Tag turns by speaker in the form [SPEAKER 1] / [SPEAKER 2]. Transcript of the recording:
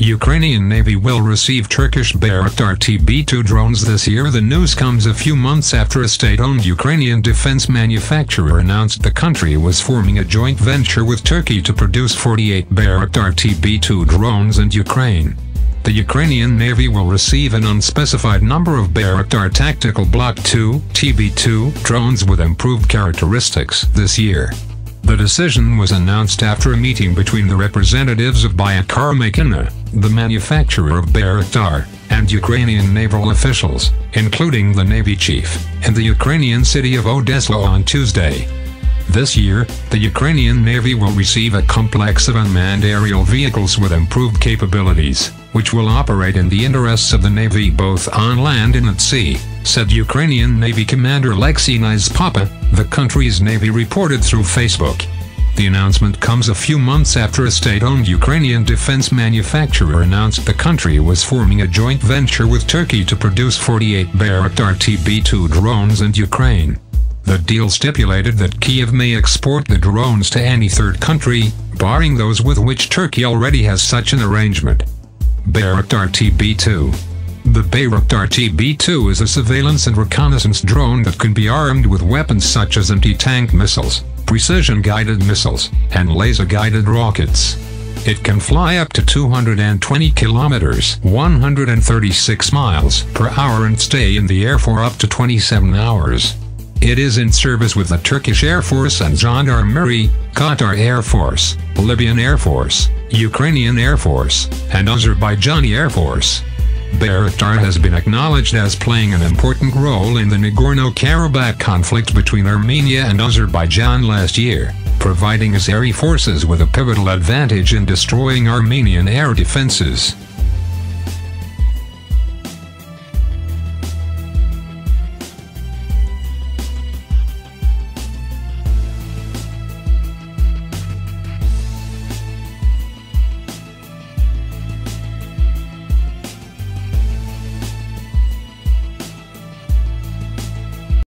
[SPEAKER 1] Ukrainian Navy will receive Turkish Bayraktar TB2 drones this year. The news comes a few months after a state-owned Ukrainian defense manufacturer announced the country was forming a joint venture with Turkey to produce 48 Bayraktar TB2 drones in Ukraine. The Ukrainian Navy will receive an unspecified number of Bayraktar Tactical Block 2 TB2 drones with improved characteristics this year. The decision was announced after a meeting between the representatives of Bayraktar Makina, the manufacturer of Bayraktar, and Ukrainian naval officials, including the Navy chief, in the Ukrainian city of Odessa on Tuesday. This year, the Ukrainian Navy will receive a complex of unmanned aerial vehicles with improved capabilities, which will operate in the interests of the Navy both on land and at sea, said Ukrainian Navy Commander Alexei Papa, the country's Navy reported through Facebook. The announcement comes a few months after a state-owned Ukrainian defense manufacturer announced the country was forming a joint venture with Turkey to produce 48 Bayraktar TB2 drones in Ukraine. The deal stipulated that Kiev may export the drones to any third country, barring those with which Turkey already has such an arrangement. Bayraktar TB2 The Bayraktar TB2 is a surveillance and reconnaissance drone that can be armed with weapons such as anti-tank missiles, precision-guided missiles, and laser-guided rockets. It can fly up to 220 kilometers 136 miles per hour and stay in the air for up to 27 hours. It is in service with the Turkish Air Force and Gendarmerie, Qatar Air Force, Libyan Air Force, Ukrainian Air Force, and Azerbaijani Air Force. Bayraktar has been acknowledged as playing an important role in the Nagorno-Karabakh conflict between Armenia and Azerbaijan last year, providing Azeri forces with a pivotal advantage in destroying Armenian air defenses.